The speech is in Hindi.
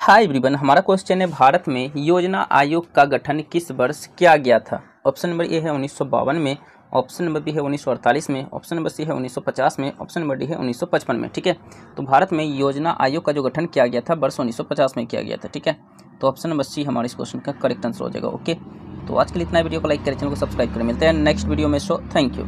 हाय एवरीवन हमारा क्वेश्चन है भारत में योजना आयोग का गठन किस वर्ष किया गया था? ऑप्शन नंबर ए है उन्नीस सौ बावन में ऑप्शन नंबर बी है 1948 में ऑप्शन नंबर सी है 1950 में ऑप्शन नंबर डी है 1955 में, ठीक है? तो भारत में योजना आयोग का जो गठन किया गया था, वर्ष 1950 में किया गया था, ठीक है? तो ऑप्शन नंबर सी हमारे इस क्वेश्चन का करेक्ट आंसर हो जाएगा ओके तो आज के लिए इतना वीडियो को लाइक करें, चैनल को सब्सक्राइब करें। मिलते हैं नेक्स्ट वीडियो में सो थैंक यू